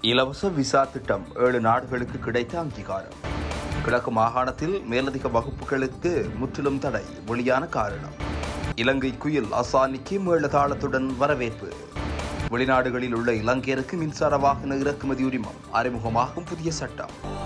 இலவச விசா திட்டம் ஏழு நாடுகளுக்கு கிடைத்த அங்கீகாரம். கிழக்கு மாகாணத்தில் மேலதிக வகுப்புகளுக்கு முற்றிலும் தடை வெளியான காரணம். இலங்கை குயில் அசானிக்கு மேளதாளத்துடன் வரவேற்பு. வெளிநாடுகளில் உள்ள இலங்கையருக்கு மின்சார வாகன இறக்குமதி உரிமம் அறிமுகமாகும் புதிய சட்டம்.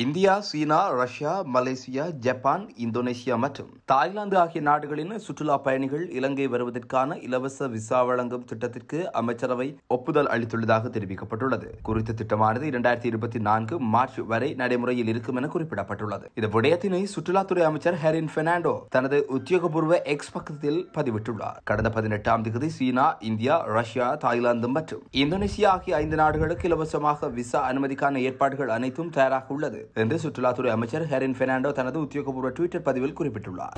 இந்தியா சீனா ரஷ்யா மலேசியா ஜப்பான் இந்தோனேசியா மற்றும் தாய்லாந்து ஆகிய நாடுகளின் சுற்றுலா பயணிகள் இலங்கை வருவதற்கான இலவச விசா வழங்கும் திட்டத்திற்கு அமைச்சரவை ஒப்புதல் அளித்துள்ளதாக தெரிவிக்கப்பட்டுள்ளது. குறித்த திட்டமானது இரண்டாயிரத்தி இருபத்தி நான்கு மார்ச் வரை நடைமுறையில் இருக்கும் என குறிப்பிடப்பட்டுள்ளது. இந்த விடயத்தினை சுற்றுலாத்துறை அமைச்சர் ஹெரின் பெர்னாண்டோ தனது உத்தியோகபூர்வ எக்ஸ் பக்கத்தில் பதிவிட்டுள்ளார். கடந்த பதினெட்டாம் தேதி சீனா இந்தியா ரஷ்யா தாய்லாந்து மற்றும் இந்தோனேசியா ஆகிய ஐந்து நாடுகளுக்கு இலவசமாக விசா அனுமதிக்கான ஏற்பாடுகள் அனைத்தும் தயாராக உள்ளது. என்று சுற்றுலாத்துறை அமைச்சர் ஹெரின் பெர்னாண்டோ தனது உத்தியோகபூர்வ ட்விட்டர் பதிவில் குறிப்பிட்டுள்ளார்.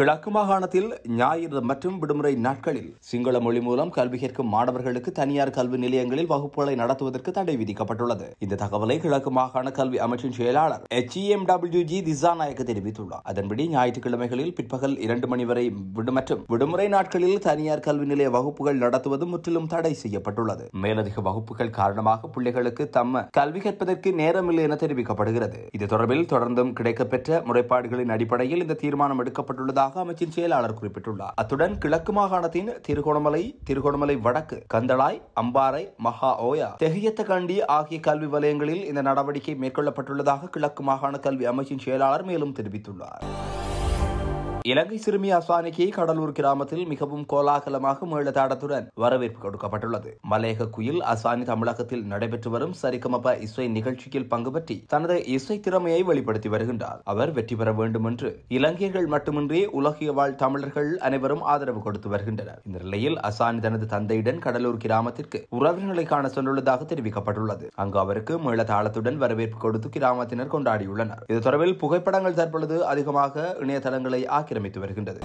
கிழக்கு மாகாணத்தில் ஞாயிறு மற்றும் விடுமுறை நாட்களில் சிங்கள மொழி மூலம் கல்வி கேட்கும் மாணவர்களுக்கு தனியார் கல்வி நிலையங்களில் வகுப்புகளை நடத்துவதற்கு தடை விதிக்கப்பட்டுள்ளது. இந்த தகவலை கிழக்கு மாகாண கல்வி அமைச்சின் செயலாளர் H M W G Dissanayake தெரிவித்துள்ளார். அதன்படி ஞாயிற்றுக்கிழமைகளில் பிற்பகல் இரண்டு மணி வரை விடு மற்றும் விடுமுறை நாட்களில் தனியார் கல்வி நிலைய வகுப்புகள் நடத்துவது முற்றிலும் தடை செய்யப்பட்டுள்ளது. மேலதிக வகுப்புகள் காரணமாக பிள்ளைகளுக்கு தம்ம கல்வி கற்பதற்கு நேரமில்லை என தெரிவிக்கப்படுகிறது. இது தொடர்பில் தொடர்ந்தும் கிடைக்கப்பெற்ற முறைப்பாடுகளின் அடிப்படையில் இந்த தீர்மானம் எடுக்கப்பட்டுள்ளதாக அமைச்சின் செயலாளர் குறிப்பிட்டுள்ளார். அத்துடன் கிழக்கு மாகாணத்தின் திருகோணமலை திருகோணமலை வடக்கு கந்தளாய் அம்பாறை மகா ஓயா தெஹியத்த கண்டி ஆகிய கல்வி வலயங்களில் இந்த நடவடிக்கை மேற்கொள்ளப்பட்டுள்ளதாக கிழக்கு மாகாண கல்வி அமைச்சின் செயலாளர் மேலும் தெரிவித்துள்ளார். இலங்கை சிறுமி அசானிக்கு கடலூர் கிராமத்தில் மிகவும் கோலாகலமாக மேளதாடத்துடன் வரவேற்பு கொடுக்கப்பட்டுள்ளது. மலேக குயில் அசானி தமிழகத்தில் நடைபெற்று வரும் சரிகமப இசை நிகழ்ச்சியில் பங்கு பற்றி தனது இசை திறமையை வெளிப்படுத்தி வருகின்றார். அவர் வெற்றி பெற வேண்டும் என்று இலங்கையர்கள் மட்டுமின்றி உலகிய வாழ் தமிழர்கள் அனைவரும் ஆதரவு கொடுத்து வருகின்றனர். இந்த நிலையில் அசானி தனது தந்தையுடன் கடலூர் கிராமத்திற்கு உறவினர்களை காண சென்றுள்ளதாக தெரிவிக்கப்பட்டுள்ளது. அங்கு அவருக்கு மேளதாளத்துடன் வரவேற்பு கொடுத்து கிராமத்தினர் கொண்டாடியுள்ளனர். இது தொடர்பில் புகைப்படங்கள் தற்பொழுது அதிகமாக இணையதளங்களை ஆக்கி ஆக்கிரமித்து வருகின்றது.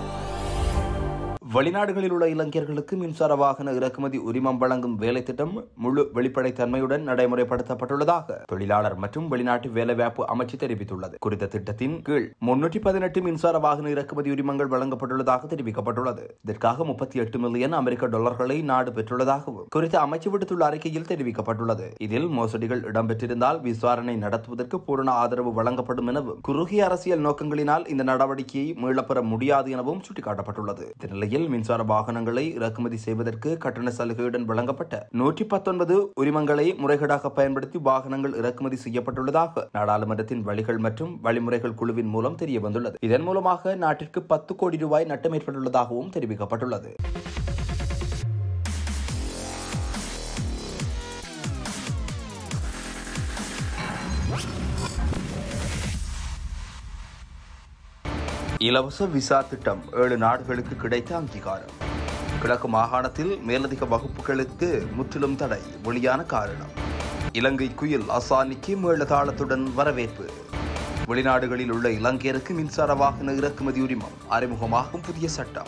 வெளிநாடுகளில் உள்ள இளைஞர்களுக்கு மின்சார வாகன இறக்குமதி உரிமம் வழங்கும் வேலை திட்டம் முழு வெளிப்படைத்தன்மையுடன் நடைமுறைப்படுத்தப்பட்டுள்ளதாக தொழிலாளர் மற்றும் வெளிநாட்டு வேலைவாய்ப்பு அமைச்சு தெரிவித்துள்ளது. குறித்த திட்டத்தின் கீழ் முன்னூற்றி பதினெட்டு மின்சார வாகன இறக்குமதி உரிமங்கள் வழங்கப்பட்டுள்ளதாக தெரிவிக்கப்பட்டுள்ளது. இதற்காக முப்பத்தி எட்டு மில்லியன் அமெரிக்க டாலர்களை நாடு பெற்றுள்ளதாகவும் குறித்த அமைச்சு விடுத்துள்ள அறிக்கையில் தெரிவிக்கப்பட்டுள்ளது. இதில் மோசடிகள் இடம்பெற்றிருந்தால் விசாரணை நடத்துவதற்கு பூரண ஆதரவு வழங்கப்படும் எனவும் குறுகிய அரசியல் நோக்கங்களினால் இந்த நடவடிக்கையை மீளப்பெற முடியாது எனவும் சுட்டிக்காட்டப்பட்டுள்ளது. இந்த நிலையில் மின்சார வாகனங்களை இறக்குமதி செய்வதற்கு கட்டண சலுகையுடன் வழங்கப்பட்ட நூற்றி பத்தொன்பது உரிமங்களை முறைகேடாக பயன்படுத்தி வாகனங்கள் இறக்குமதி செய்யப்பட்டுள்ளதாக நாடாளுமன்றத்தின் வழிகள் மற்றும் வழிமுறைகள் குழுவின் மூலம் தெரிய வந்துள்ளது இதன் மூலமாக நாட்டிற்கு பத்து கோடி ரூபாய் நட்டம் ஏற்பட்டுள்ளதாகவும் தெரிவிக்கப்பட்டுள்ளது. இலவச விசா திட்டம் ஏழு நாடுகளுக்கு கிடைத்த அங்கீகாரம். கிழக்கு மாகாணத்தில் மேலதிக வகுப்புகளுக்கு முற்றிலும் தடை வெளியான காரணம். இலங்கை குயில் அசானிக்கு மேளதாளத்துடன் வரவேற்பு. வெளிநாடுகளில் உள்ள இலங்கையருக்கு மின்சார வாகன இறக்குமதி உரிமம் அறிமுகமாகும் புதிய சட்டம்.